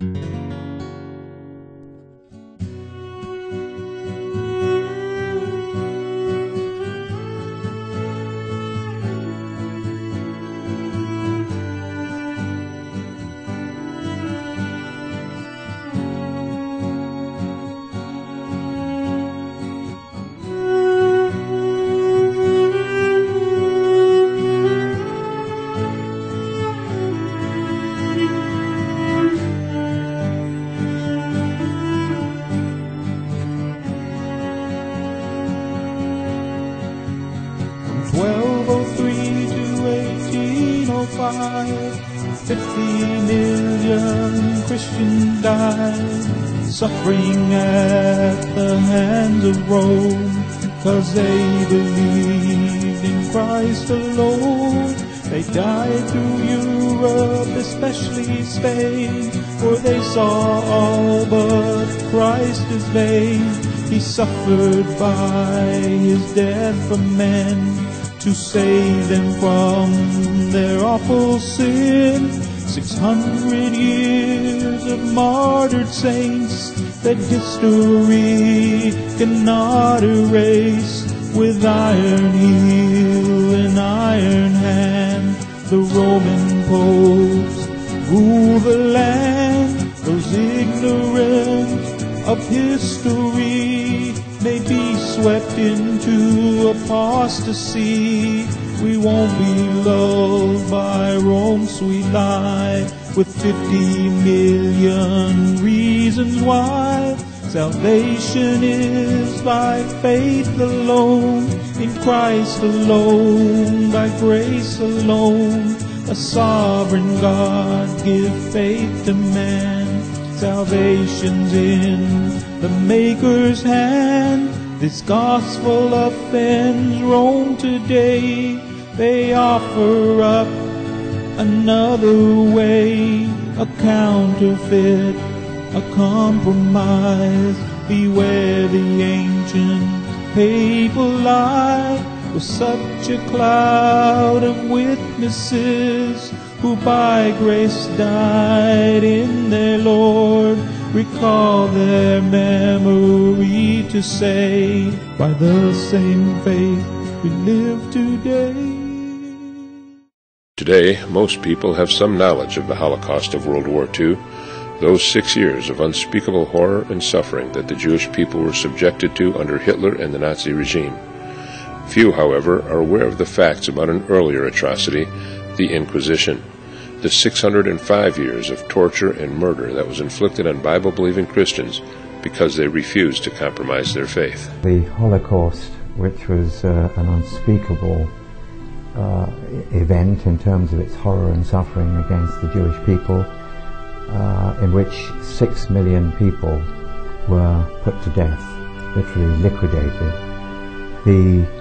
1203 suffering at the hands of Rome, cause they believed in Christ alone. They died through Europe, especially Spain, for they saw all but Christ is vain. He suffered by his death for men to save them from their awful sin. Six hundred years of martyred saints that history cannot erase. With iron heel and iron hand, the Roman popes rule the land. Those ignorant of history may be swept into apostasy. We won't be loved by Rome's sweet lie with 50 million reasons why. Salvation is by faith alone, in Christ alone, by grace alone. A sovereign God give faith to man. Salvation's in the Maker's hand. This gospel offends Rome today. They offer up another way, a counterfeit, a compromise. Beware the ancient papal lie with such a cloud of witnesses who by grace died in their Lord. Recall their memory to say, by the same faith we live today. Today, most people have some knowledge of the Holocaust of World War II, those six years of unspeakable horror and suffering that the Jewish people were subjected to under Hitler and the Nazi regime. Few, however, are aware of the facts about an earlier atrocity, the Inquisition, the 605 years of torture and murder that was inflicted on Bible believing Christians because they refused to compromise their faith. The Holocaust, which was uh, an unspeakable uh, event in terms of its horror and suffering against the Jewish people, uh, in which six million people were put to death, literally liquidated. The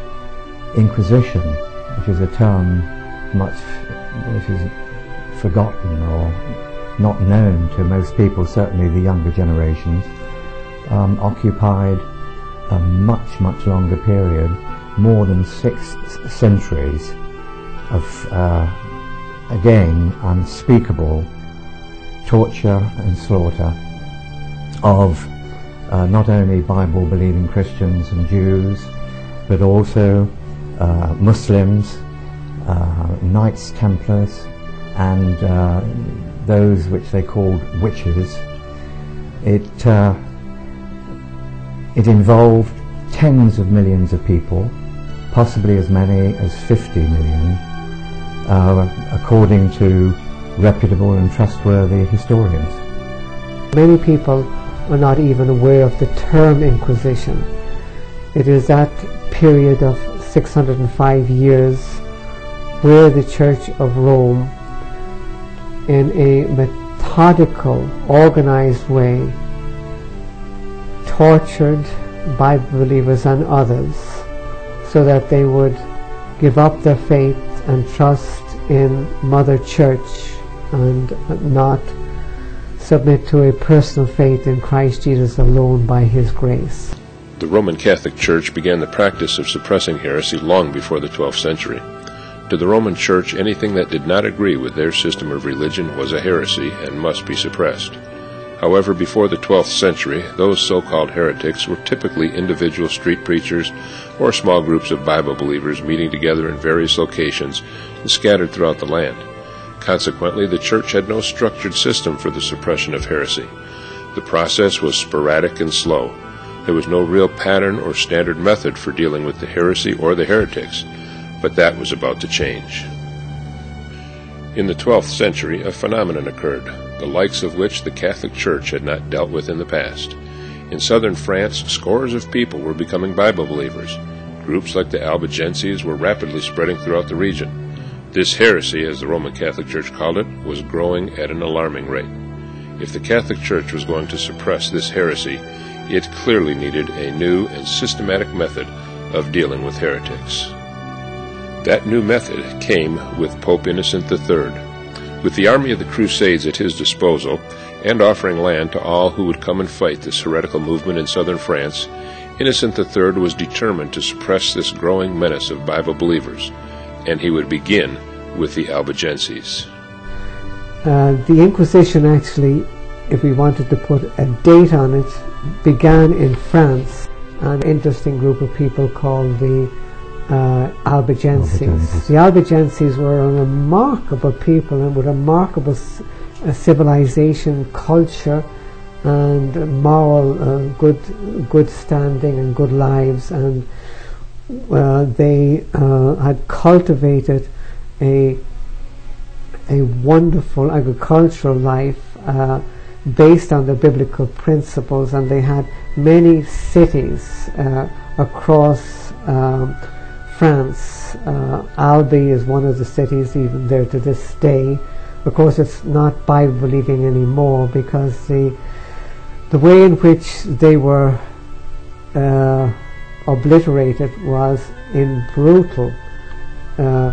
Inquisition, which is a term much which is forgotten or not known to most people, certainly the younger generations, um, occupied a much, much longer period, more than six centuries of, uh, again, unspeakable torture and slaughter of uh, not only Bible believing Christians and Jews, but also uh, Muslims, uh, Knights Templars, and uh, those which they called witches. It, uh, it involved tens of millions of people, possibly as many as 50 million, uh, according to reputable and trustworthy historians. Many people are not even aware of the term Inquisition. It is that period of 605 years where the Church of Rome, in a methodical, organized way, tortured Bible believers and others so that they would give up their faith and trust in Mother Church and not submit to a personal faith in Christ Jesus alone by His grace. The Roman Catholic Church began the practice of suppressing heresy long before the 12th century. To the Roman Church, anything that did not agree with their system of religion was a heresy and must be suppressed. However, before the 12th century, those so called heretics were typically individual street preachers or small groups of Bible believers meeting together in various locations and scattered throughout the land. Consequently, the church had no structured system for the suppression of heresy. The process was sporadic and slow. There was no real pattern or standard method for dealing with the heresy or the heretics, but that was about to change. In the 12th century, a phenomenon occurred, the likes of which the Catholic Church had not dealt with in the past. In southern France, scores of people were becoming Bible believers. Groups like the Albigenses were rapidly spreading throughout the region. This heresy, as the Roman Catholic Church called it, was growing at an alarming rate. If the Catholic Church was going to suppress this heresy, it clearly needed a new and systematic method of dealing with heretics. That new method came with Pope Innocent III. With the army of the Crusades at his disposal, and offering land to all who would come and fight this heretical movement in southern France, Innocent III was determined to suppress this growing menace of Bible believers and he would begin with the Albigenses. Uh, the Inquisition actually, if we wanted to put a date on it, began in France. An interesting group of people called the uh, Albigenses. Albigenses. The Albigenses were a remarkable people and with a remarkable uh, civilization, culture, and moral uh, good good standing and good lives and uh, they uh, had cultivated a a wonderful agricultural life uh, based on the biblical principles, and they had many cities uh, across um, France. Uh, Albi is one of the cities, even there to this day. Of course, it's not Bible believing anymore because the the way in which they were uh, obliterated was in brutal uh,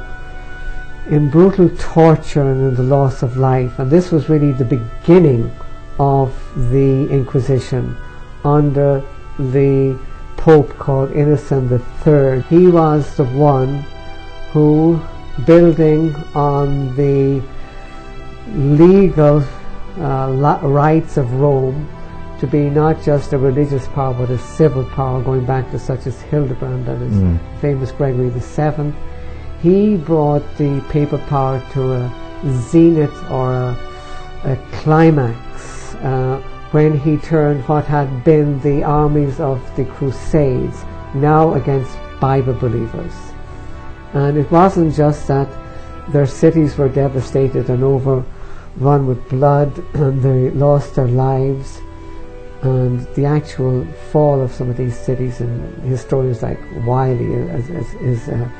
in brutal torture and in the loss of life and this was really the beginning of the Inquisition under the Pope called Innocent III. He was the one who, building on the legal uh, rights of Rome, to be not just a religious power but a civil power, going back to such as Hildebrand and his mm. famous Gregory VII. He brought the papal power to a zenith or a, a climax uh, when he turned what had been the armies of the Crusades now against Bible believers. And it wasn't just that their cities were devastated and overrun with blood and they lost their lives and the actual fall of some of these cities and historians like Wylie is, is, is a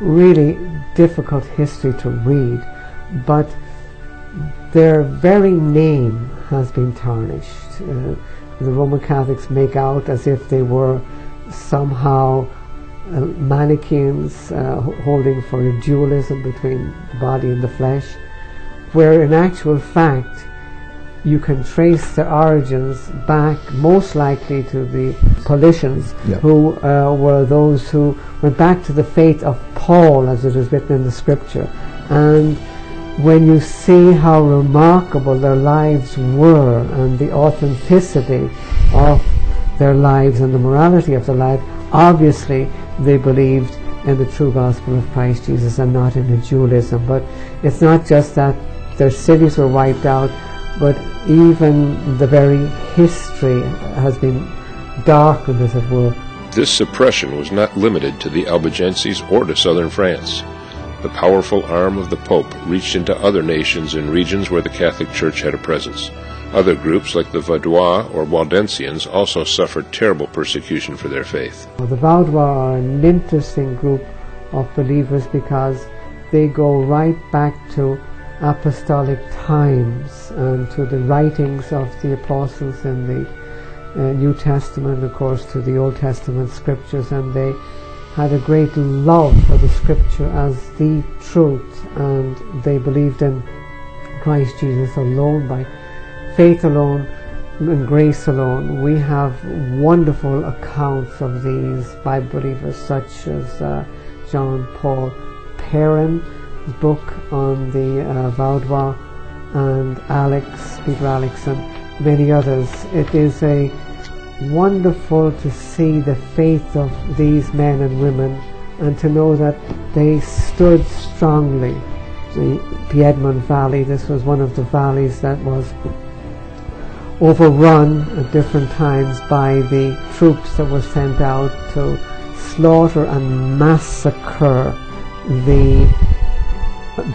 really difficult history to read, but their very name has been tarnished. Uh, the Roman Catholics make out as if they were somehow uh, Manichaeans uh, holding for a dualism between the body and the flesh, where in actual fact you can trace their origins back most likely to the Paulicians, yep. who uh, were those who went back to the faith of Paul, as it is written in the scripture. And when you see how remarkable their lives were and the authenticity of their lives and the morality of their life, obviously they believed in the true gospel of Christ Jesus and not in the dualism. But it's not just that their cities were wiped out, but even the very history has been darkened, as it were. This suppression was not limited to the Albigenses or to southern France. The powerful arm of the Pope reached into other nations and regions where the Catholic Church had a presence. Other groups, like the Vaudois or Waldensians, also suffered terrible persecution for their faith. Well, the Vaudois are an interesting group of believers because they go right back to apostolic times and to the writings of the apostles in the uh, New Testament, of course, to the Old Testament scriptures, and they had a great love for the scripture as the truth, and they believed in Christ Jesus alone by faith alone and grace alone. We have wonderful accounts of these Bible believers, such as uh, John Paul Perrin book on the uh, Vaudois and Alex, Peter Alexson, many others. It is a wonderful to see the faith of these men and women and to know that they stood strongly. The Piedmont Valley, this was one of the valleys that was overrun at different times by the troops that were sent out to slaughter and massacre the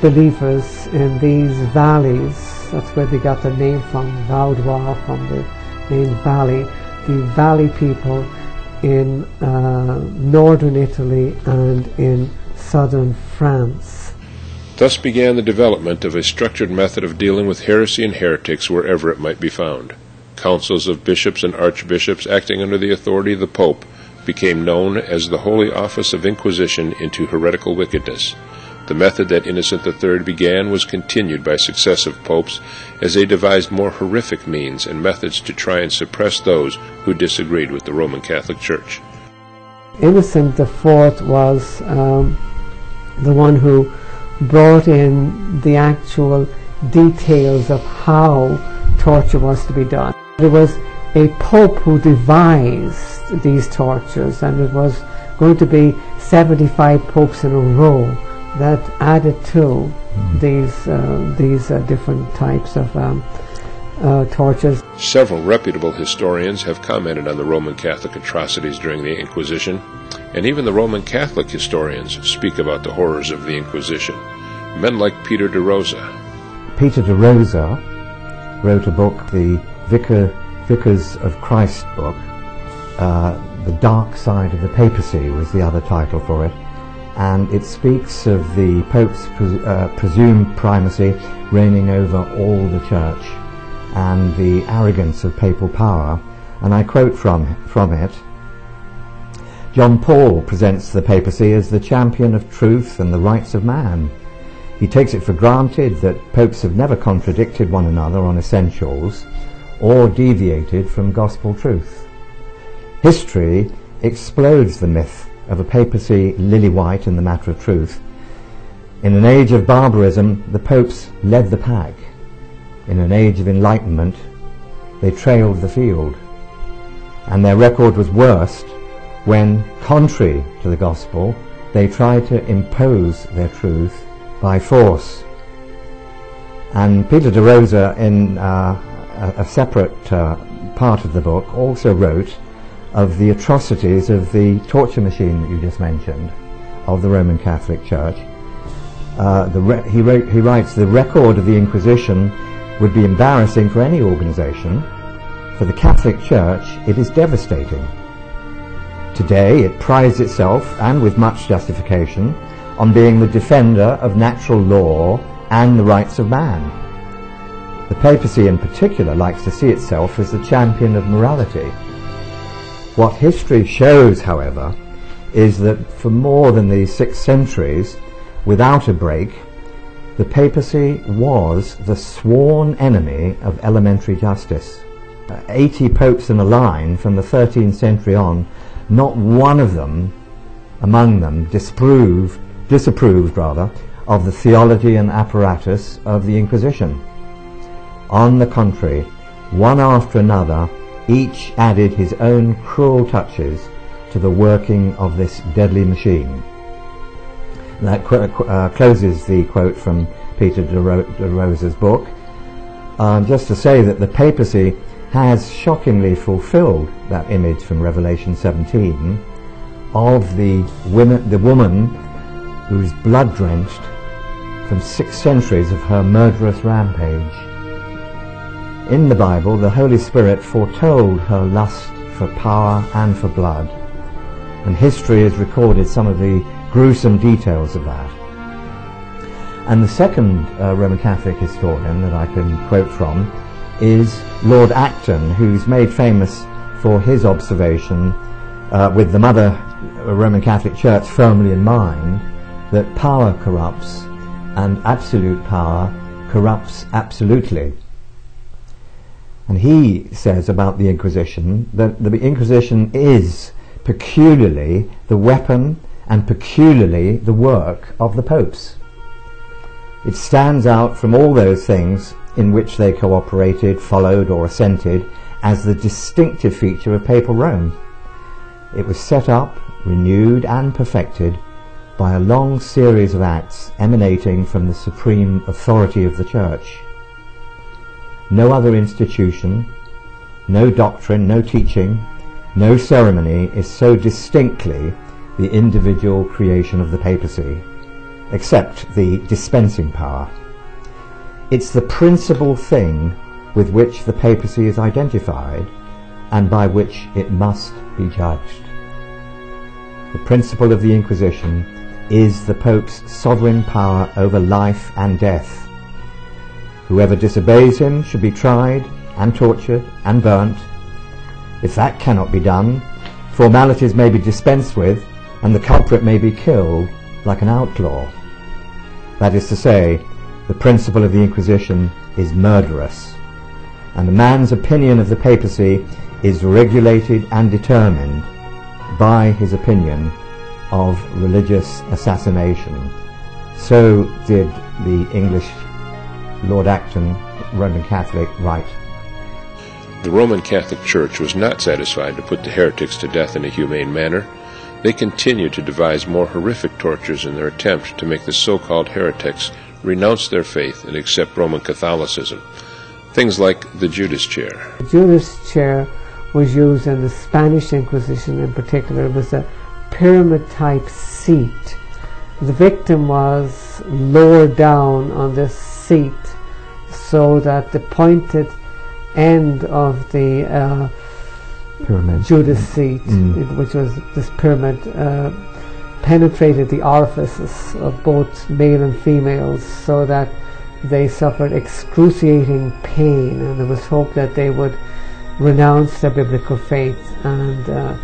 believers in these valleys. That's where they got the name from, Vaudois, from the name valley. The valley people in uh, northern Italy and in southern France. Thus began the development of a structured method of dealing with heresy and heretics wherever it might be found. Councils of bishops and archbishops, acting under the authority of the Pope, became known as the Holy Office of Inquisition into heretical wickedness. The method that Innocent III began was continued by successive popes as they devised more horrific means and methods to try and suppress those who disagreed with the Roman Catholic Church. Innocent IV was um, the one who brought in the actual details of how torture was to be done. It was a pope who devised these tortures, and it was going to be 75 popes in a row that added to mm. these uh, these uh, different types of um, uh, tortures. Several reputable historians have commented on the Roman Catholic atrocities during the Inquisition, and even the Roman Catholic historians speak about the horrors of the Inquisition. Men like Peter de Rosa. Peter de Rosa wrote a book, the Vicar, Vicars of Christ book. Uh, the Dark Side of the Papacy was the other title for it and it speaks of the Pope's uh, presumed primacy reigning over all the Church and the arrogance of papal power. And I quote from, from it John Paul presents the papacy as the champion of truth and the rights of man. He takes it for granted that popes have never contradicted one another on essentials or deviated from gospel truth. History explodes the myth of a papacy lily white in the matter of truth. In an age of barbarism, the popes led the pack. In an age of enlightenment, they trailed the field. And their record was worst when, contrary to the gospel, they tried to impose their truth by force. And Peter de Rosa, in uh, a, a, separate uh, part of the book, also wrote of the atrocities of the torture machine that you just mentioned of the Roman Catholic Church. Uh, he, wrote, he writes, the record of the Inquisition would be embarrassing for any organization. For the Catholic Church, it is devastating. Today, it prides itself, and with much justification, on being the defender of natural law and the rights of man. The papacy in particular likes to see itself as the champion of morality what history shows, however, is that for more than these six centuries, without a break, the papacy was the sworn enemy of elementary justice. Uh, 80 popes in a line from the 13th century on, not one of them among them disproved, disapproved rather, of the theology and apparatus of the Inquisition. On the contrary, one after another, each added his own cruel touches to the working of this deadly machine. That qu- uh, closes the quote from Peter de, Ro- de Rosa's book. Um, just to say that the papacy has shockingly fulfilled that image from Revelation 17 of the women, the woman who's blood drenched from six centuries of her murderous rampage. In the Bible, the Holy Spirit foretold her lust for power and for blood, and history has recorded some of the gruesome details of that. And the second uh, Roman Catholic historian that I can quote from is Lord Acton, who's made famous for his observation uh, with the Mother Roman Catholic Church firmly in mind that power corrupts and absolute power corrupts absolutely. And he says about the Inquisition that the Inquisition is peculiarly the weapon and peculiarly the work of the popes. It stands out from all those things in which they cooperated, followed, or assented as the distinctive feature of Papal Rome. It was set up, renewed, and perfected by a long series of acts emanating from the supreme authority of the Church. No other institution, no doctrine, no teaching, no ceremony is so distinctly the individual creation of the papacy, except the dispensing power. It's the principal thing with which the papacy is identified and by which it must be judged. The principle of the Inquisition is the Pope's sovereign power over life and death. Whoever disobeys him should be tried and tortured and burnt. If that cannot be done, formalities may be dispensed with and the culprit may be killed like an outlaw. That is to say, the principle of the Inquisition is murderous, and a man's opinion of the papacy is regulated and determined by his opinion of religious assassination. So did the English Lord Acton, Roman Catholic, write. The Roman Catholic Church was not satisfied to put the heretics to death in a humane manner. They continued to devise more horrific tortures in their attempt to make the so-called heretics renounce their faith and accept Roman Catholicism. Things like the Judas chair. The Judas chair was used in the Spanish Inquisition in particular. It was a pyramid type seat. The victim was lowered down on this seat so that the pointed end of the uh, Pyramid. Judas seat, Mm. which was this pyramid, uh, penetrated the orifices of both male and females so that they suffered excruciating pain and it was hoped that they would renounce their biblical faith and uh,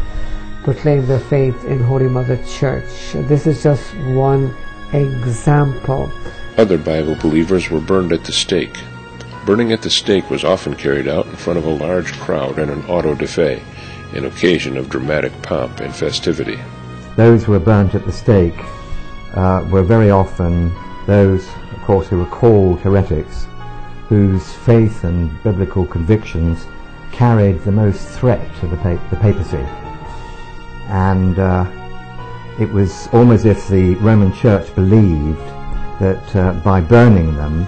proclaim their faith in Holy Mother Church. This is just one example. Other Bible believers were burned at the stake. Burning at the stake was often carried out in front of a large crowd in an auto da fe, an occasion of dramatic pomp and festivity. Those who were burnt at the stake uh, were very often those, of course, who were called heretics, whose faith and biblical convictions carried the most threat to the, the papacy. And uh, it was almost as if the Roman Church believed that uh, by burning them,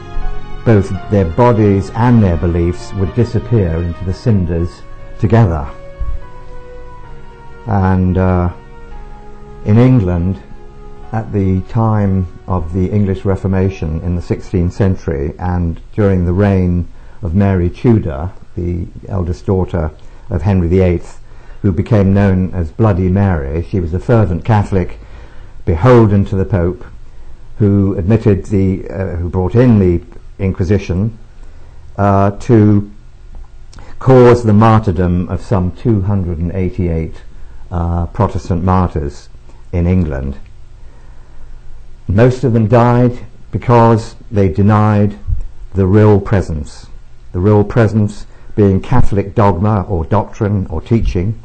both their bodies and their beliefs would disappear into the cinders together. And uh, in England, at the time of the English Reformation in the 16th century and during the reign of Mary Tudor, the eldest daughter of Henry VIII, who became known as Bloody Mary, she was a fervent Catholic, beholden to the Pope, who admitted the, uh, who brought in the Inquisition uh, to cause the martyrdom of some 288 uh, Protestant martyrs in England. Most of them died because they denied the real presence, the real presence being Catholic dogma or doctrine or teaching,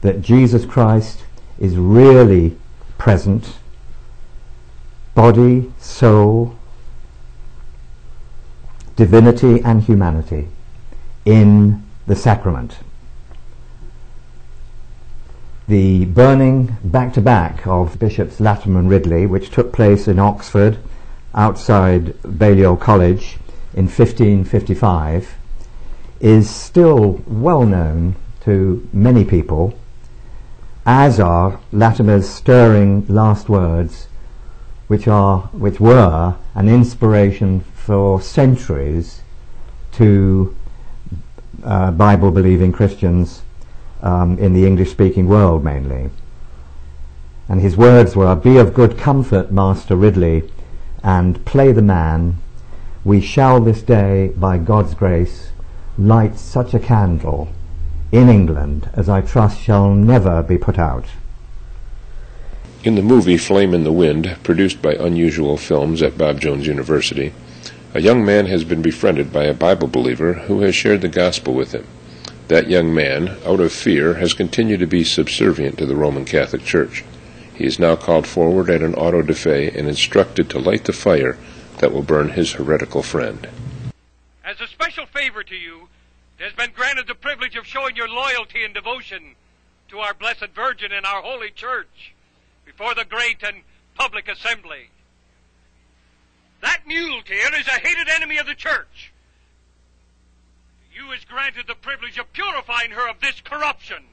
that Jesus Christ is really present, body, soul, divinity and humanity in the sacrament. The burning back to back of Bishops Latimer and Ridley, which took place in Oxford outside Balliol College in 1555, is still well known to many people, as are Latimer's stirring last words, which are which were an inspiration for centuries to uh, Bible believing Christians um, in the English speaking world mainly. And his words were, Be of good comfort, Master Ridley, and play the man. We shall this day, by God's grace, light such a candle in England as I trust shall never be put out. In the movie Flame in the Wind, produced by Unusual Films at Bob Jones University, a young man has been befriended by a Bible believer who has shared the gospel with him. That young man, out of fear, has continued to be subservient to the Roman Catholic Church. He is now called forward at an auto da fe and instructed to light the fire that will burn his heretical friend. As a special favor to you, it has been granted the privilege of showing your loyalty and devotion to our Blessed Virgin and our Holy Church before the great and public assembly. That muleteer is a hated enemy of the church. You is granted the privilege of purifying her of this corruption.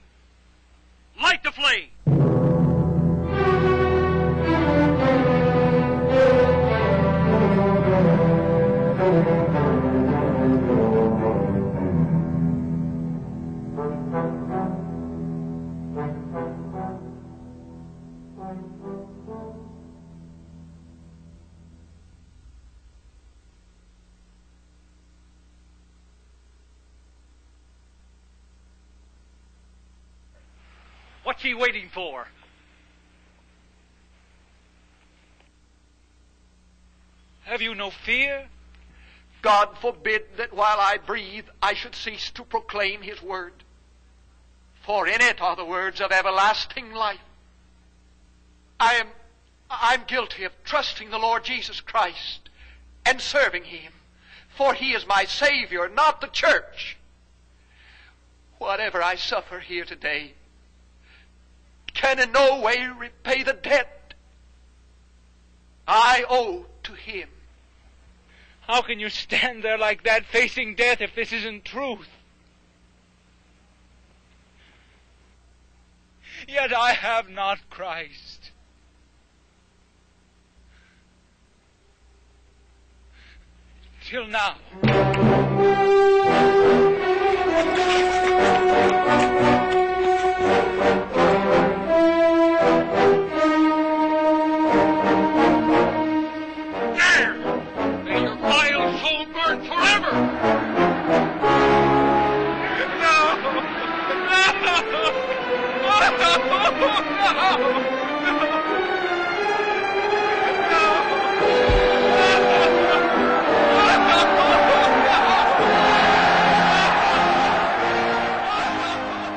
Light the flame. He waiting for? Have you no fear? God forbid that while I breathe I should cease to proclaim His word. For in it are the words of everlasting life. I am, I'm guilty of trusting the Lord Jesus Christ and serving Him. For He is my Savior, not the church. Whatever I suffer here today can in no way repay the debt I owe to Him. How can you stand there like that facing death if this isn't truth? Yet I have not Christ. Till now.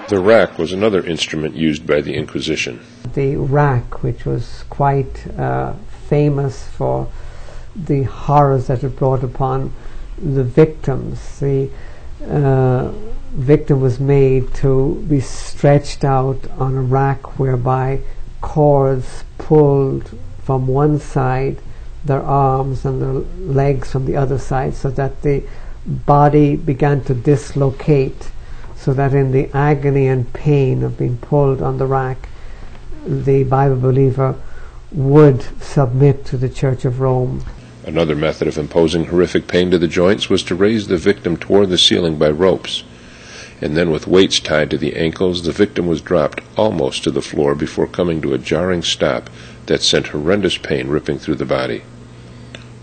The rack was another instrument used by the Inquisition. the rack, which was quite uh, famous for the horrors that it brought upon the victims. The uh, victim was made to be stretched out on a rack whereby cords pulled from one side their arms and their legs from the other side so that the body began to dislocate so that in the agony and pain of being pulled on the rack the Bible believer would submit to the Church of Rome. Another method of imposing horrific pain to the joints was to raise the victim toward the ceiling by ropes, and then with weights tied to the ankles, the victim was dropped almost to the floor before coming to a jarring stop that sent horrendous pain ripping through the body.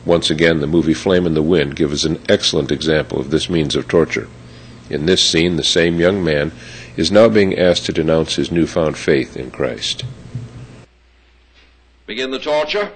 Once again, the movie Flame in the Wind gives us an excellent example of this means of torture. In this scene, the same young man is now being asked to denounce his newfound faith in Christ. Begin the torture.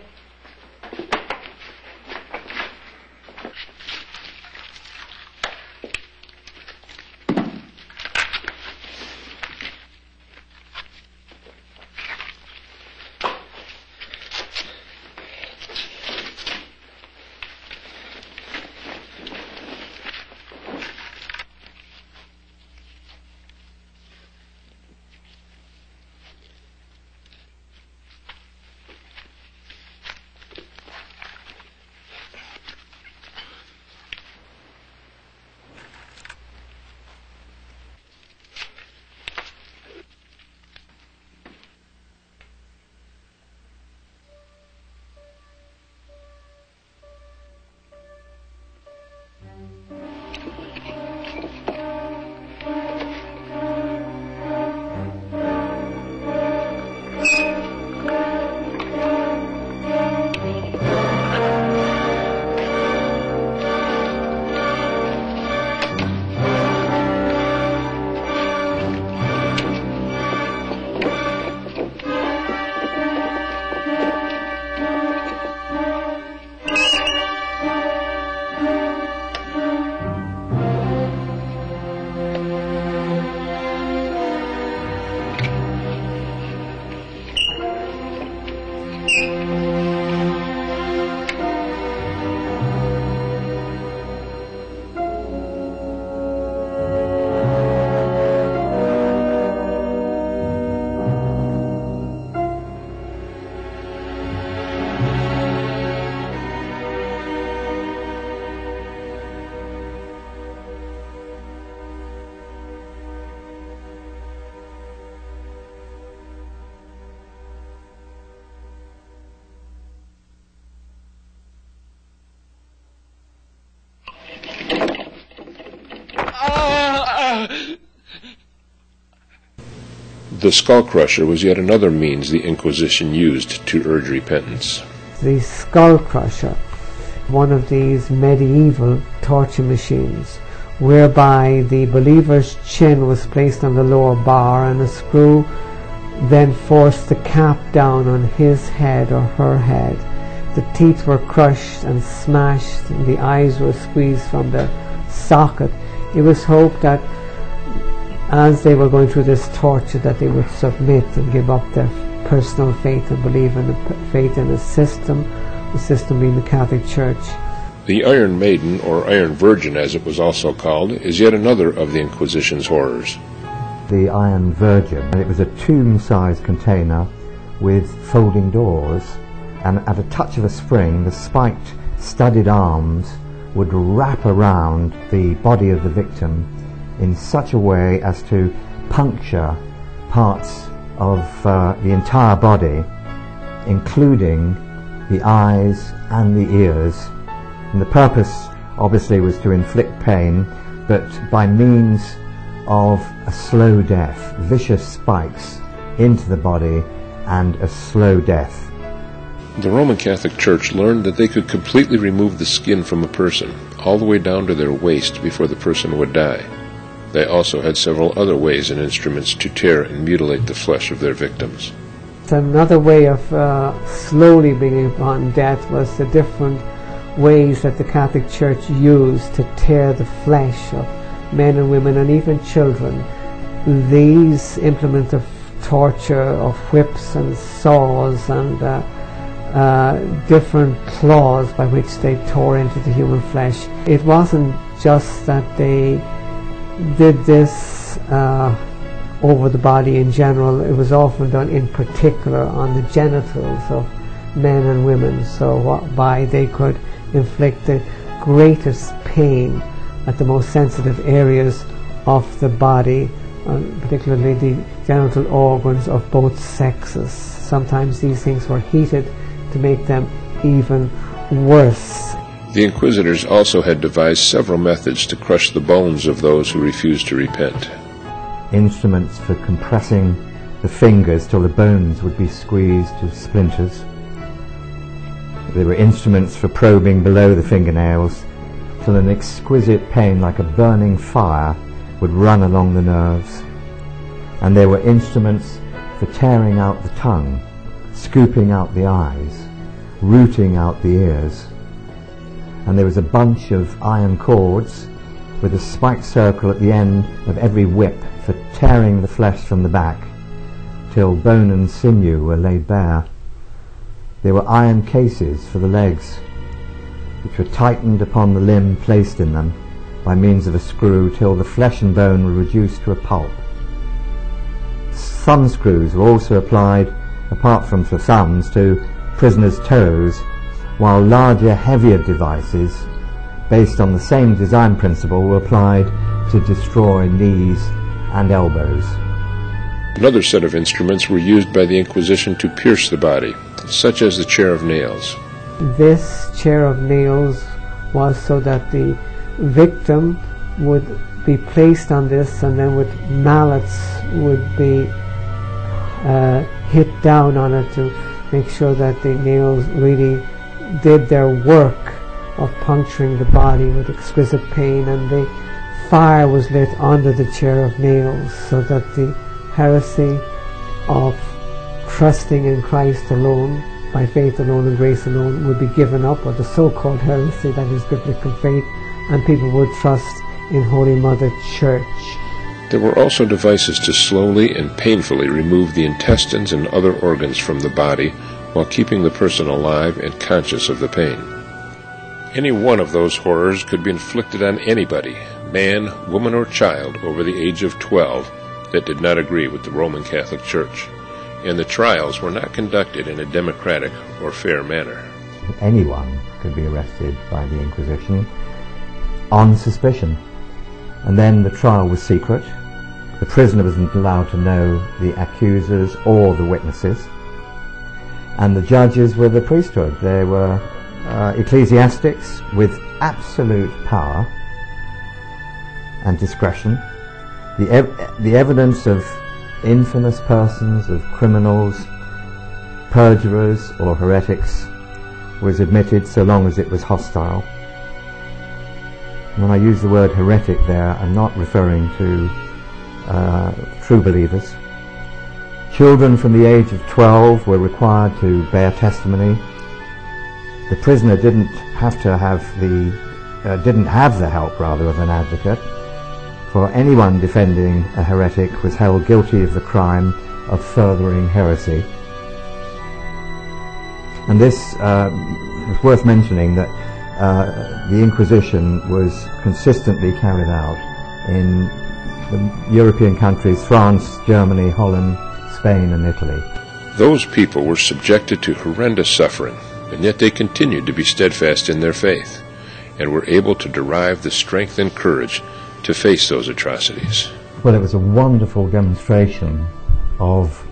The skull crusher was yet another means the Inquisition used to urge repentance. The skull crusher, one of these medieval torture machines, whereby the believer's chin was placed on the lower bar and a screw then forced the cap down on his head or her head. The teeth were crushed and smashed and the eyes were squeezed from their socket. It was hoped that as they were going through this torture that they would submit and give up their personal faith and believe in the faith in the system, the system being the Catholic Church. The Iron Maiden, or Iron Virgin as it was also called, is yet another of the Inquisition's horrors. The Iron Virgin, and it was a tomb-sized container with folding doors, and at a touch of a spring, the spiked, studded arms would wrap around the body of the victim in such a way as to puncture parts of uh, the entire body, including the eyes and the ears. And the purpose, obviously, was to inflict pain, but by means of a slow death, vicious spikes into the body, and a slow death. The Roman Catholic Church learned that they could completely remove the skin from a person, all the way down to their waist, before the person would die. They also had several other ways and instruments to tear and mutilate the flesh of their victims. Another way of uh, slowly bringing upon death was the different ways that the Catholic Church used to tear the flesh of men and women and even children. These implements of torture, of whips and saws and uh, uh, different claws by which they tore into the human flesh. It wasn't just that they did this uh, over the body in general. It was often done in particular on the genitals of men and women, so by they could inflict the greatest pain at the most sensitive areas of the body, uh, particularly the genital organs of both sexes. Sometimes these things were heated to make them even worse. The inquisitors also had devised several methods to crush the bones of those who refused to repent. Instruments for compressing the fingers till the bones would be squeezed to splinters. There were instruments for probing below the fingernails till an exquisite pain like a burning fire would run along the nerves. And there were instruments for tearing out the tongue, scooping out the eyes, rooting out the ears and there was a bunch of iron cords with a spiked circle at the end of every whip for tearing the flesh from the back till bone and sinew were laid bare. There were iron cases for the legs, which were tightened upon the limb placed in them by means of a screw till the flesh and bone were reduced to a pulp. Thumb screws were also applied, apart from for thumbs, to prisoners' toes while larger, heavier devices based on the same design principle were applied to destroy knees and elbows. Another set of instruments were used by the Inquisition to pierce the body, such as the chair of nails. This chair of nails was so that the victim would be placed on this and then with mallets would be uh, hit down on it to make sure that the nails really did their work of puncturing the body with exquisite pain, and the fire was lit under the chair of nails, so that the heresy of trusting in Christ alone, by faith alone and grace alone, would be given up, or the so-called heresy that is biblical faith, and people would trust in Holy Mother Church. There were also devices to slowly and painfully remove the intestines and other organs from the body while keeping the person alive and conscious of the pain. Any one of those horrors could be inflicted on anybody, man, woman, or child over the age of 12 that did not agree with the Roman Catholic Church, and the trials were not conducted in a democratic or fair manner. Anyone could be arrested by the Inquisition on suspicion, and then the trial was secret. The prisoner wasn't allowed to know the accusers or the witnesses and the judges were the priesthood. They were uh, ecclesiastics with absolute power and discretion. The, ev- the evidence of infamous persons, of criminals, perjurers, or heretics was admitted so long as it was hostile. When I use the word heretic there, I'm not referring to uh, true believers. Children from the age of 12 were required to bear testimony. The prisoner didn't have to have the, uh, didn't have the help rather of an advocate, for anyone defending a heretic was held guilty of the crime of furthering heresy. And this uh, is worth mentioning that uh, the Inquisition was consistently carried out in the European countries France, Germany, Holland, Spain, and Italy. Those people were subjected to horrendous suffering, and yet they continued to be steadfast in their faith and were able to derive the strength and courage to face those atrocities. Well, it was a wonderful demonstration of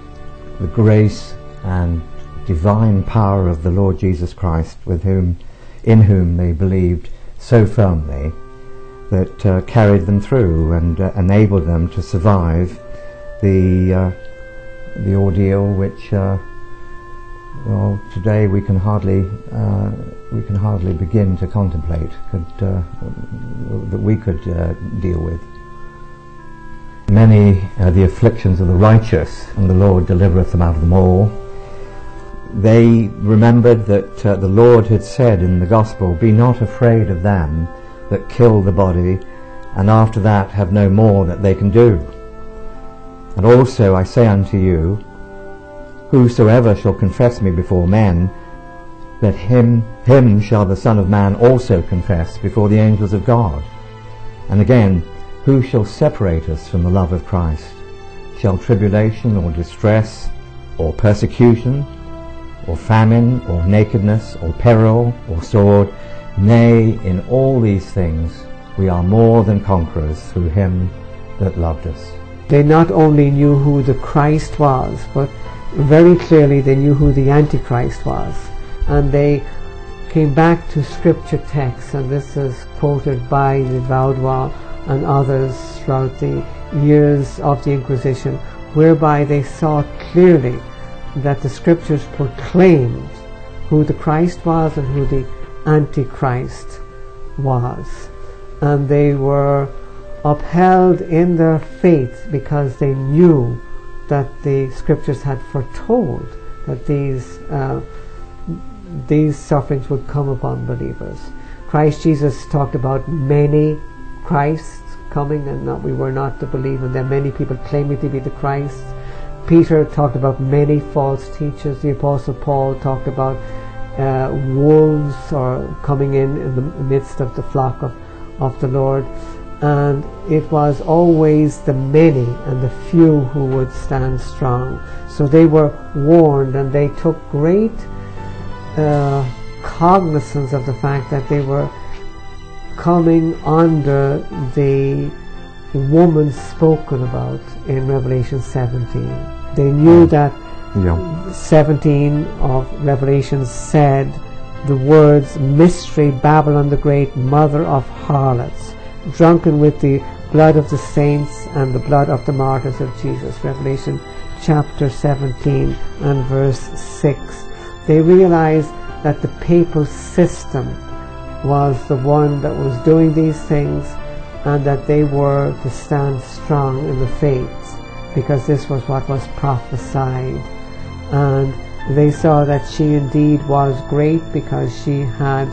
the grace and divine power of the Lord Jesus Christ, with whom, in whom they believed so firmly, that uh, carried them through and uh, enabled them to survive the uh, the ordeal, which uh, well today we can hardly uh, we can hardly begin to contemplate could uh, that we could deal with. Many are the afflictions of the righteous, and the Lord delivereth them out of them all they remembered that uh, the Lord had said in the Gospel, Be not afraid of them that kill the body, and after that have no more that they can do. And also I say unto you, Whosoever shall confess me before men, that him, him shall the Son of Man also confess before the angels of God. And again, who shall separate us from the love of Christ? Shall tribulation or distress or persecution or famine, or nakedness, or peril, or sword. Nay, in all these things we are more than conquerors through him that loved us. They not only knew who the Christ was, but very clearly they knew who the Antichrist was. And they came back to scripture texts, and this is quoted by the Vaudois and others throughout the years of the Inquisition, whereby they saw clearly that the scriptures proclaimed who the Christ was and who the Antichrist was. And they were upheld in their faith because they knew that the scriptures had foretold that these uh, these sufferings would come upon believers. Christ Jesus talked about many Christs coming, and that we were not to believe in them. Many people claiming to be the Christ. Peter talked about many false teachers. The Apostle Paul talked about uh, wolves or coming in in the midst of the flock of, of the Lord. And it was always the many and the few who would stand strong. So they were warned and they took great uh, cognizance of the fact that they were coming under the woman spoken about in Revelation 17. They knew that yeah. 17 of Revelation said the words mystery Babylon the great mother of harlots drunken with the blood of the saints and the blood of the martyrs of Jesus Revelation chapter 17 and verse 6 they realized that the papal system was the one that was doing these things and that they were to stand strong in the faith because this was what was prophesied. And they saw that she indeed was great because she had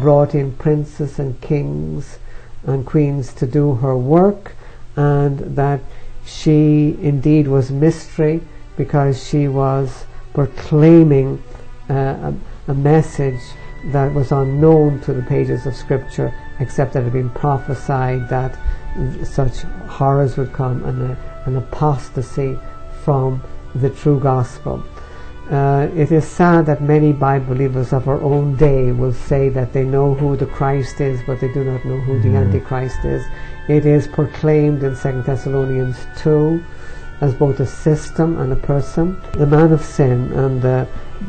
brought in princes and kings and queens to do her work, and that she indeed was mystery because she was proclaiming uh, a, message that was unknown to the pages of Scripture except that it had been prophesied that such horrors would come and a, an apostasy from the true gospel. Uh, it is sad that many Bible believers of our own day will say that they know who the Christ is, but they do not know who mm-hmm. the Antichrist is. It is proclaimed in 2 Thessalonians 2 as both a system and a person. The man of sin and the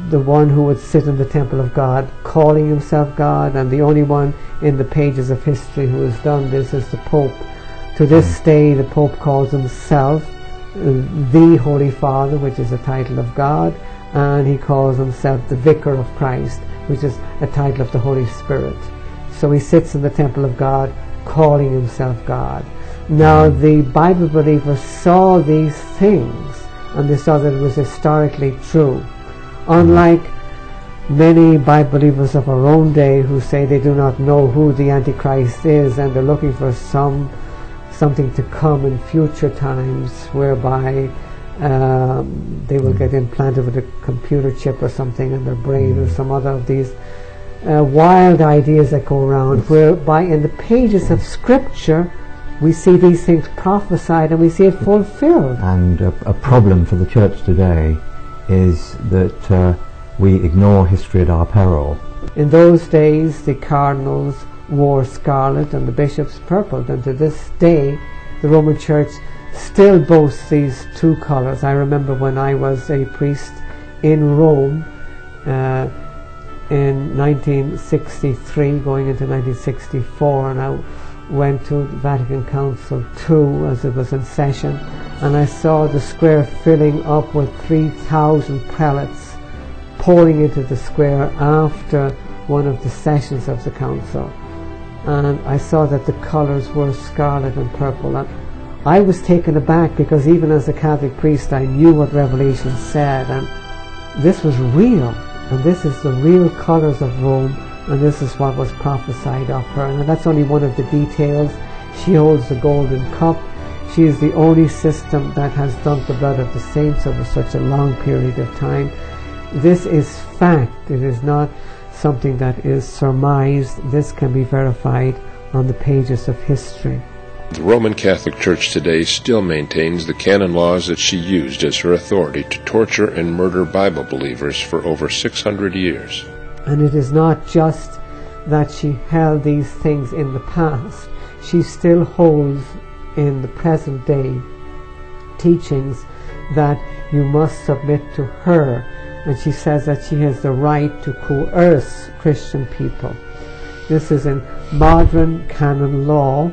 the one who would sit in the temple of God, calling himself God, and the only one in the pages of history who has done this is the Pope. To this day, the Pope calls himself uh, the Holy Father, which is a title of God, and he calls himself the Vicar of Christ, which is a title of the Holy Spirit. So he sits in the temple of God, calling himself God. Now, the Bible believers saw these things, and they saw that it was historically true. Unlike many Bible believers of our own day who say they do not know who the Antichrist is and they're looking for some something to come in future times whereby um, they will get implanted with a computer chip or something in their brain or some other of these uh, wild ideas that go around whereby in the pages of scripture we see these things prophesied and we see it fulfilled And a, a problem for the church today is that uh, we ignore history at our peril. in those days the cardinals wore scarlet and the bishops purple and to this day the roman church still boasts these two colors. I remember when i was a priest in rome uh, in 1963 going into 1964 and I went to Vatican Council II as it was in session and I saw the square filling up with 3,000 prelates pouring into the square after one of the sessions of the council. And I saw that the colours were scarlet and purple and I was taken aback because even as a Catholic priest I knew what Revelation said and this was real and this is the real colours of Rome and this is what was prophesied of her. And that's only one of the details. She holds the golden cup. She is the only system that has drunk the blood of the saints over such a long period of time. This is fact. It is not something that is surmised. This can be verified on the pages of history The Roman Catholic Church today still maintains the canon laws that she used as her authority to torture and murder Bible believers for over 600 years. And it is not just that she held these things in the past, she still holds in the present day teachings that you must submit to her. And she says that she has the right to coerce Christian people. This is in modern canon law,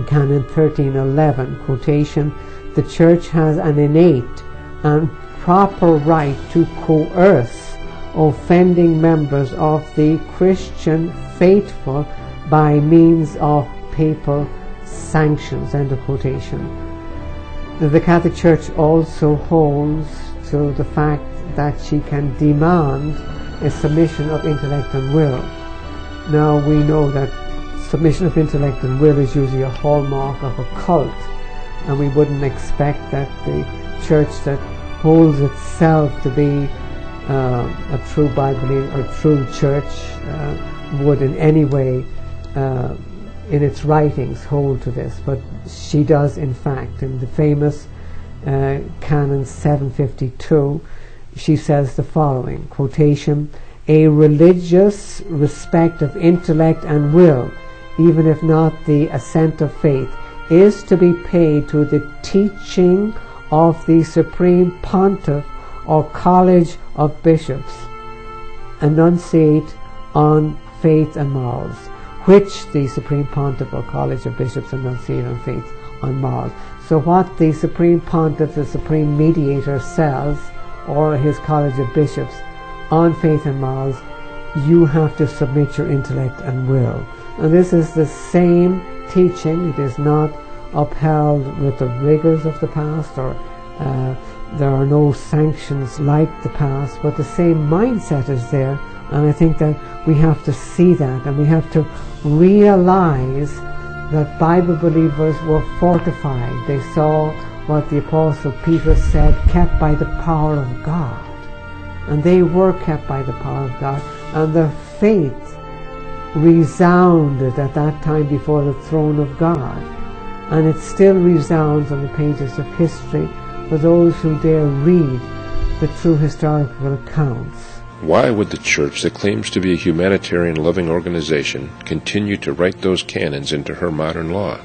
canon 1311, quotation, the church has an innate and proper right to coerce offending members of the Christian faithful by means of penal sanctions. End of quotation. The Catholic Church also holds to the fact that she can demand a submission of intellect and will. Now we know that submission of intellect and will is usually a hallmark of a cult, and we wouldn't expect that the church that holds itself to be uh, a true Bible or true church uh, would in any way, uh, in its writings, hold to this. But she does, in fact, in the famous uh, Canon 752, she says the following quotation: "A religious respect of intellect and will, even if not the assent of faith, is to be paid to the teaching of the Supreme Pontiff or College of Bishops, enunciate on faith and morals, which the Supreme Pontiff or College of Bishops enunciate on faith and morals. So what the Supreme Pontiff, the Supreme Mediator says, or his College of Bishops, on faith and morals, you have to submit your intellect and will. And this is the same teaching. It is not upheld with the rigors of the past or uh, there are no sanctions like the past, but the same mindset is there. And I think that we have to see that and we have to realize that Bible believers were fortified. They saw what the Apostle Peter said, kept by the power of God. And they were kept by the power of God. And their faith resounded at that time before the throne of God. And it still resounds on the pages of history for those who dare read the true historical accounts. Why would the church that claims to be a humanitarian loving organization continue to write those canons into her modern law?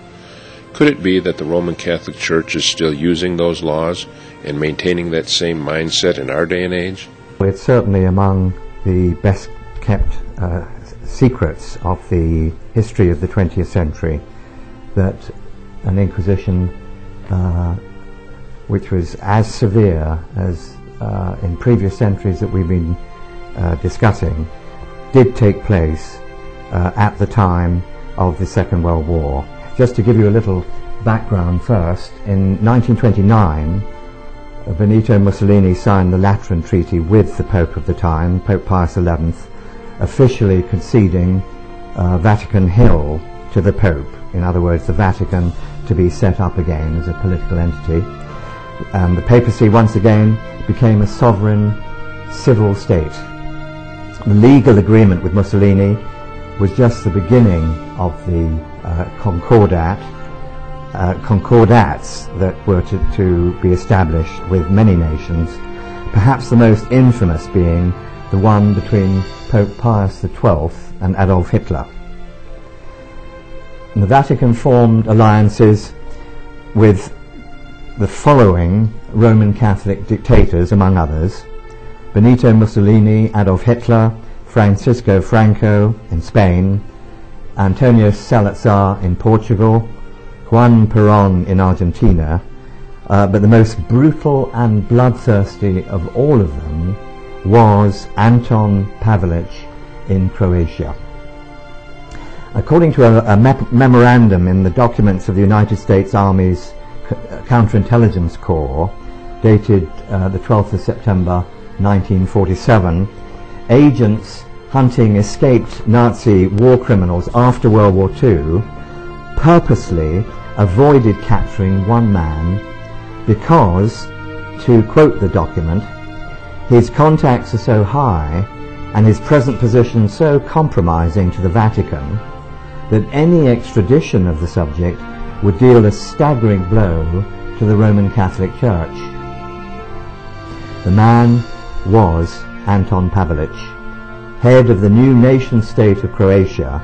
Could it be that the Roman Catholic Church is still using those laws and maintaining that same mindset in our day and age? It's certainly among the best kept uh, secrets of the history of the 20th century that an Inquisition uh, which was as severe as uh, in previous centuries that we've been uh, discussing, did take place uh, at the time of the Second World War. Just to give you a little background first, in 1929, Benito Mussolini signed the Lateran Treaty with the Pope of the time, Pope Pius XI, officially conceding uh, Vatican Hill to the Pope. In other words, the Vatican to be set up again as a political entity. And the papacy once again became a sovereign civil state. The legal agreement with Mussolini was just the beginning of the uh, Concordat, uh, concordats that were to, to be established with many nations, perhaps the most infamous being the one between Pope Pius XII and Adolf Hitler. And the Vatican formed alliances with the following Roman Catholic dictators, among others Benito Mussolini, Adolf Hitler, Francisco Franco in Spain, Antonio Salazar in Portugal, Juan Perón in Argentina, uh, but the most brutal and bloodthirsty of all of them was Anton Pavelic in Croatia. According to a, a me- memorandum in the documents of the United States Army's C- Counterintelligence Corps, dated uh, the 12th of September 1947, agents hunting escaped Nazi war criminals after World War II purposely avoided capturing one man because, to quote the document, his contacts are so high and his present position so compromising to the Vatican that any extradition of the subject would deal a staggering blow to the Roman Catholic Church. The man was Anton Pavelic, head of the new nation state of Croatia,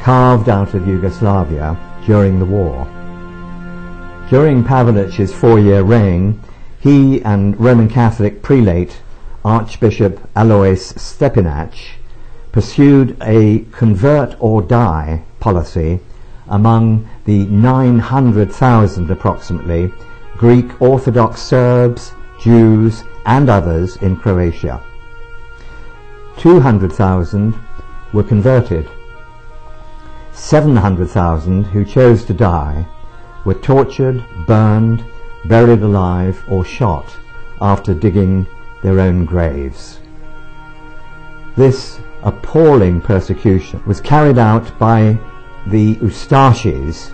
carved out of Yugoslavia during the war. During Pavelic's four-year reign, he and Roman Catholic prelate Archbishop Alois Stepinac pursued a convert or die policy among the 900,000 approximately Greek Orthodox Serbs, Jews and others in Croatia. 200,000 were converted. 700,000 who chose to die were tortured, burned, buried alive or shot after digging their own graves. This appalling persecution was carried out by the Ustashis,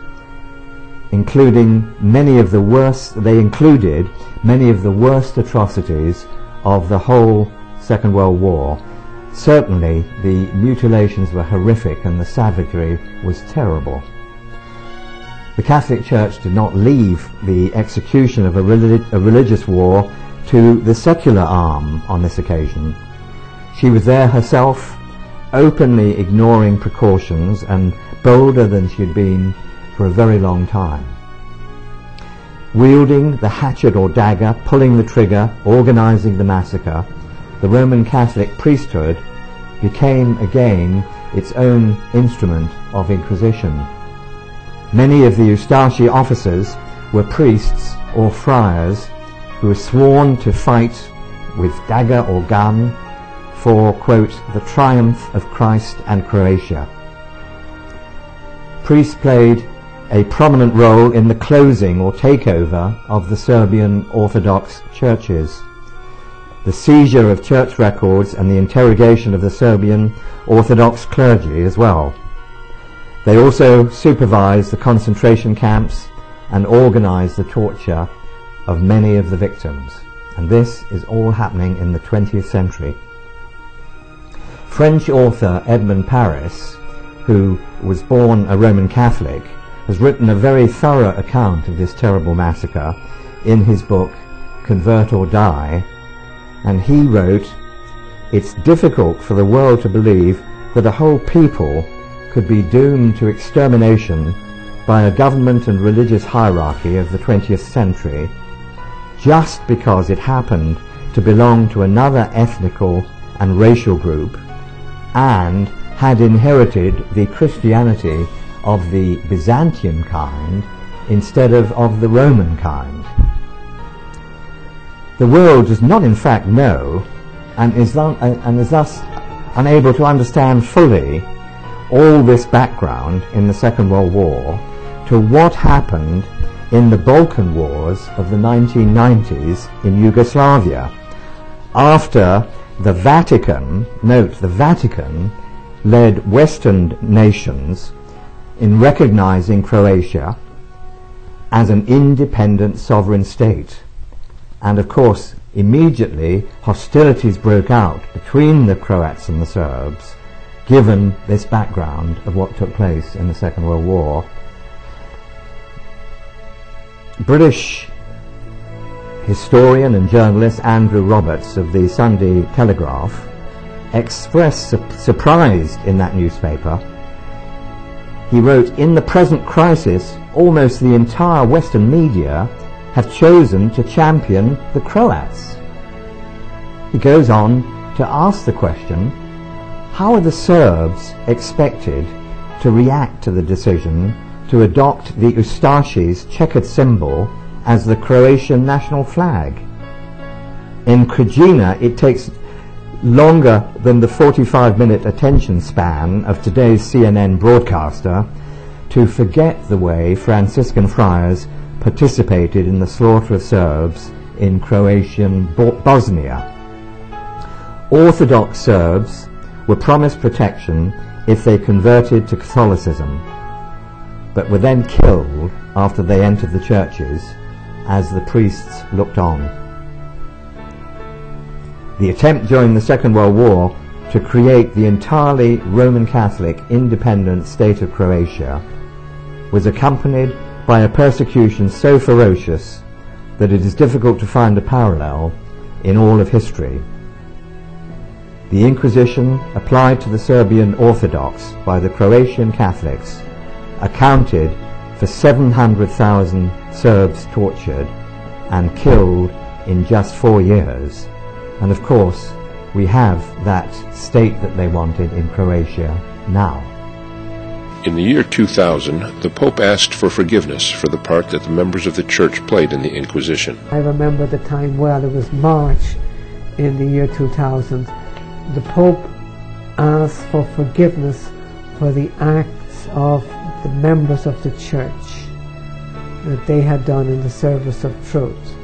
including many of the worst, they included many of the worst atrocities of the whole Second World War. Certainly the mutilations were horrific and the savagery was terrible. The Catholic Church did not leave the execution of a, relig- a religious war to the secular arm on this occasion. She was there herself, openly ignoring precautions and bolder than she had been for a very long time. Wielding the hatchet or dagger, pulling the trigger, organizing the massacre, the Roman Catholic priesthood became again its own instrument of inquisition. Many of the Ustashi officers were priests or friars who were sworn to fight with dagger or gun for, quote, the triumph of Christ and Croatia. Priests played a prominent role in the closing or takeover of the Serbian Orthodox churches, the seizure of church records and the interrogation of the Serbian Orthodox clergy as well. They also supervised the concentration camps and organized the torture of many of the victims. And this is all happening in the 20th century. French author Edmond Paris, who was born a Roman Catholic, has written a very thorough account of this terrible massacre in his book Convert or Die, and he wrote, It's difficult for the world to believe that a whole people could be doomed to extermination by a government and religious hierarchy of the 20th century just because it happened to belong to another ethnical and racial group and had inherited the Christianity of the Byzantine kind instead of of the Roman kind. The world does not in fact know and is, and is thus unable to understand fully all this background in the Second World War to what happened in the Balkan Wars of the 1990s in Yugoslavia after the Vatican, note the Vatican, led Western nations in recognizing Croatia as an independent sovereign state. And of course, immediately hostilities broke out between the Croats and the Serbs, given this background of what took place in the Second World War. British historian and journalist Andrew Roberts of the Sunday Telegraph expressed su- surprise in that newspaper. He wrote, In the present crisis, almost the entire Western media have chosen to champion the Croats. He goes on to ask the question, how are the Serbs expected to react to the decision to adopt the Ustaši's checkered symbol as the Croatian national flag? In Krajina, it takes longer than the 45 minute attention span of today's CNN broadcaster to forget the way Franciscan friars participated in the slaughter of Serbs in Croatian Bo- Bosnia. Orthodox Serbs were promised protection if they converted to Catholicism, but were then killed after they entered the churches as the priests looked on. The attempt during the Second World War to create the entirely Roman Catholic independent state of Croatia was accompanied by a persecution so ferocious that it is difficult to find a parallel in all of history. The Inquisition applied to the Serbian Orthodox by the Croatian Catholics accounted for 700,000 Serbs tortured and killed in just four years. And of course, we have that state that they wanted in Croatia now. In the year 2000, the Pope asked for forgiveness for the part that the members of the Church played in the Inquisition. I remember the time well, it was March in the year 2000. The Pope asked for forgiveness for the acts of the members of the Church that they had done in the service of truth.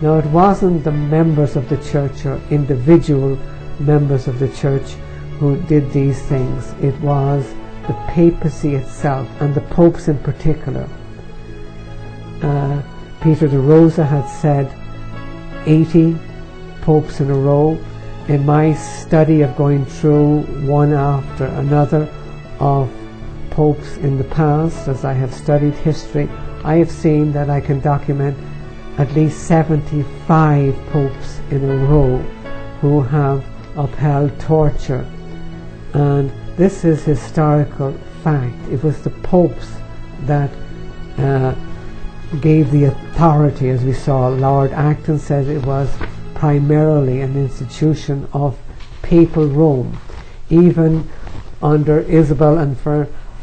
Now, it wasn't the members of the church or individual members of the church who did these things, it was the papacy itself and the popes in particular. Uh, Peter de Rosa had said 80 popes in a row. In my study of going through one after another of popes in the past, as I have studied history, I have seen that I can document at least 75 popes in a row who have upheld torture. And this is historical fact. It was the popes that uh, gave the authority, as we saw. Lord Acton said it was primarily an institution of papal Rome. Even under Isabel and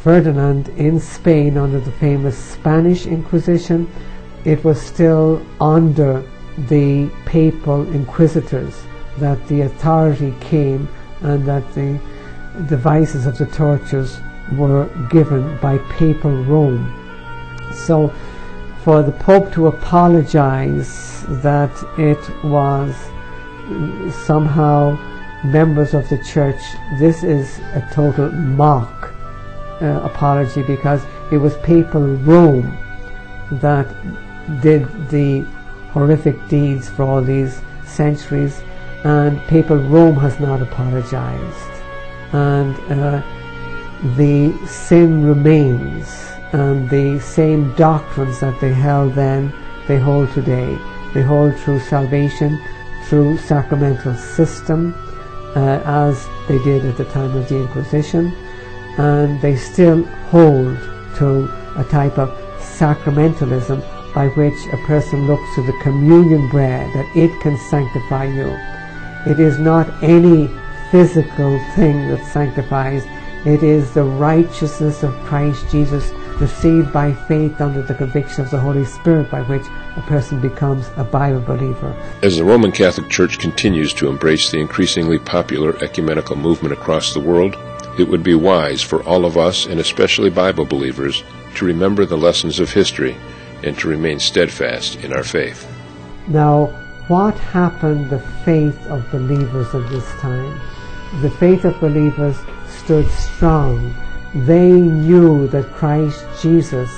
Ferdinand in Spain, under the famous Spanish Inquisition, it was still under the papal inquisitors that the authority came and that the devices of the tortures were given by papal Rome. So for the Pope to apologize that it was somehow members of the church, this is a total mock uh, apology because it was papal Rome that did the horrific deeds for all these centuries, and papal Rome has not apologized. And uh, the sin remains, and the same doctrines that they held then, they hold today. They hold through salvation, through sacramental system, uh, as they did at the time of the Inquisition, and they still hold to a type of sacramentalism by which a person looks to the communion bread that it can sanctify you. It is not any physical thing that sanctifies, it is the righteousness of Christ Jesus received by faith under the conviction of the Holy Spirit by which a person becomes a Bible believer. As the Roman Catholic Church continues to embrace the increasingly popular ecumenical movement across the world, it would be wise for all of us, and especially Bible believers, to remember the lessons of history and to remain steadfast in our faith. Now, what happened the faith of believers of this time? The faith of believers stood strong. They knew that Christ Jesus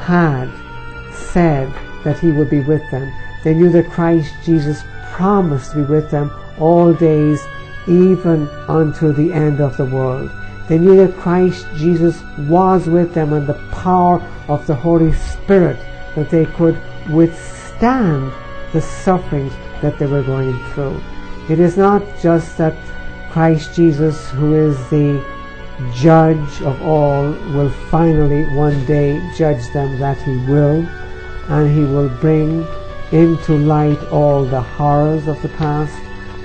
had said that he would be with them. They knew that Christ Jesus promised to be with them all days, even unto the end of the world. They knew that Christ Jesus was with them and the power of the Holy Spirit that they could withstand the sufferings that they were going through. It is not just that Christ Jesus, who is the judge of all, will finally one day judge them, that he will, and he will bring into light all the horrors of the past.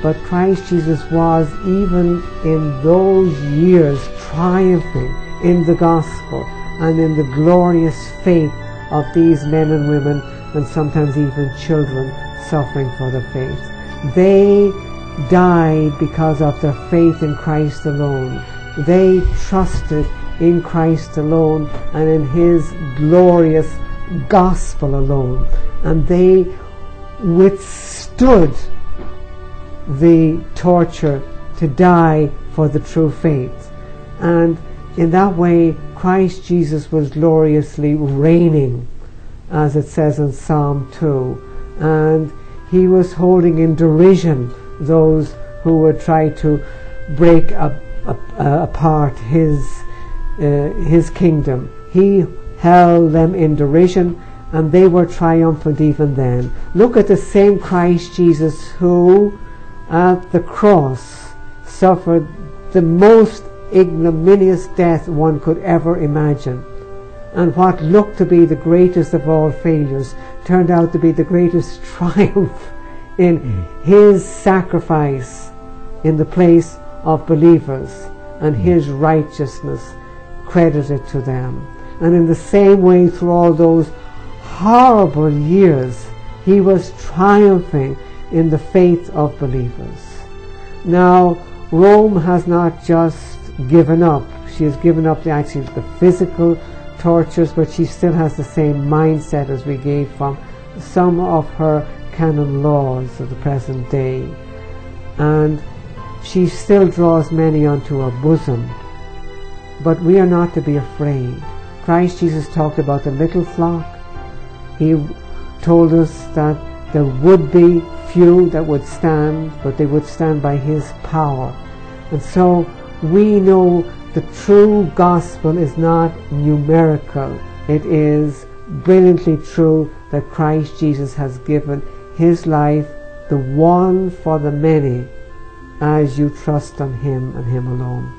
But Christ Jesus was, even in those years, triumphing in the gospel and in the glorious faith of these men and women, and sometimes even children suffering for the faith. They died because of their faith in Christ alone. They trusted in Christ alone and in His glorious gospel alone. And they withstood the torture to die for the true faith. And in that way, Christ Jesus was gloriously reigning, as it says in Psalm 2. And he was holding in derision those who would try to break up, up, uh, apart his, uh, his kingdom. He held them in derision and they were triumphant even then. Look at the same Christ Jesus who at the cross suffered the most ignominious death one could ever imagine. And what looked to be the greatest of all failures turned out to be the greatest triumph in mm. his sacrifice in the place of believers and mm. his righteousness credited to them. And in the same way, through all those horrible years, he was triumphing in the faith of believers. Now, Rome has not just given up. She has given up the actually the physical tortures, but she still has the same mindset as we gave from some of her canon laws of the present day. And she still draws many unto her bosom. But we are not to be afraid. Christ Jesus talked about the little flock. He told us that there would be few that would stand, but they would stand by His power. And so we know the true gospel is not numerical. It is brilliantly true that Christ Jesus has given His life, the one for the many, as you trust on Him and Him alone.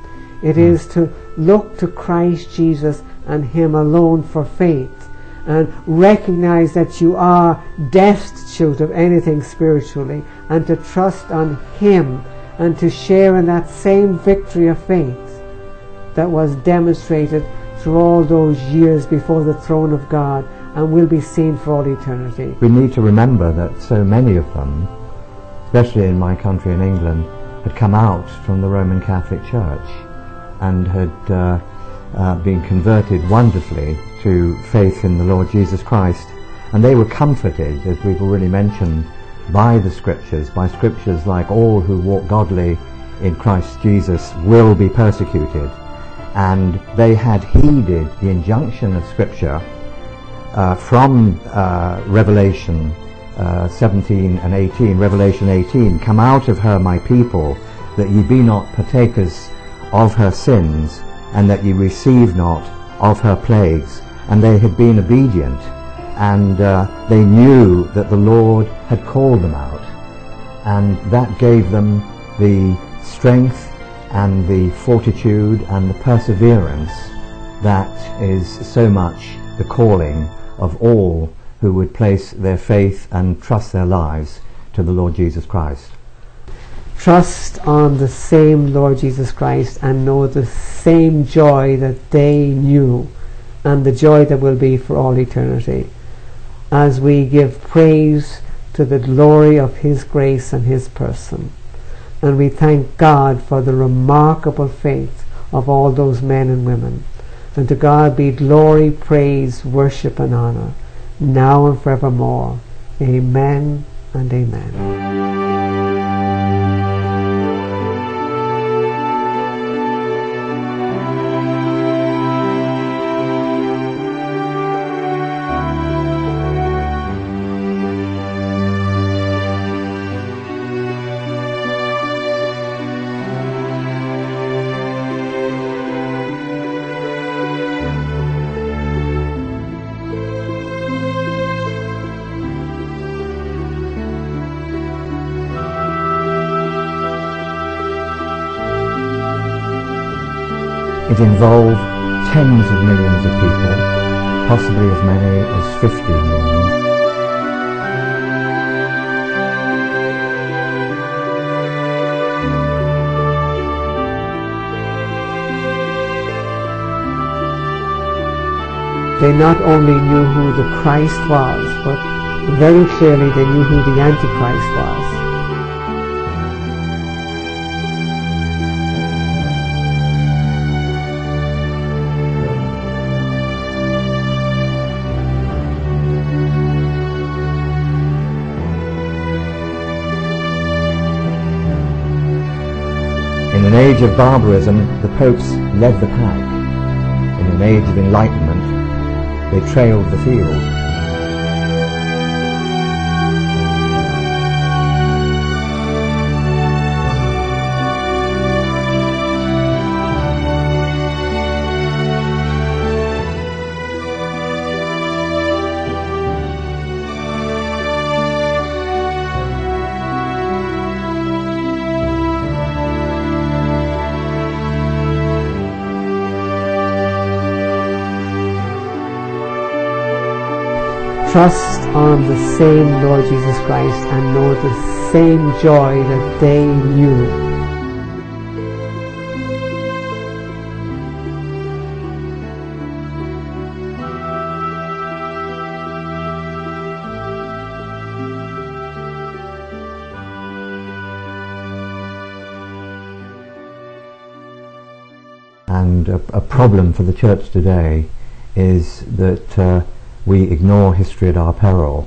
It mm. to look to Christ Jesus and Him alone for faith and recognize that you are destitute of anything spiritually and to trust on Him and to share in that same victory of faith that was demonstrated through all those years before the throne of God and will be seen for all eternity. We need to remember that so many of them, especially in my country in England, had come out from the Roman Catholic Church and had uh, uh, been converted wonderfully to faith in the Lord Jesus Christ. And they were comforted, as we've already mentioned, by the scriptures, by scriptures like all who walk godly in Christ Jesus will be persecuted. And they had heeded the injunction of scripture uh, from uh, Revelation uh, 17 and 18, Revelation 18, come out of her, my people, that ye be not partakers of her sins, and that ye receive not of her plagues and they had been obedient and uh, they knew that the Lord had called them out and that gave them the strength and the fortitude and the perseverance that is so much the calling of all who would place their faith and trust their lives to the Lord Jesus Christ. Trust on the same Lord Jesus Christ and know the same joy that they knew and the joy that will be for all eternity as we give praise to the glory of His grace and His person. And we thank God for the remarkable faith of all those men and women. And to God be glory, praise, worship, and honor, now and forevermore. Amen and amen. It involved tens of millions of people, possibly as many as 50 million. They not only knew who the Christ was, but very clearly they knew who the Antichrist was. Age of barbarism, the popes led the pack. In an age of enlightenment, they trailed the field. Trust on the same Lord Jesus Christ and know the same joy that they knew. And a, a problem for the church today is that uh, we ignore history at our peril.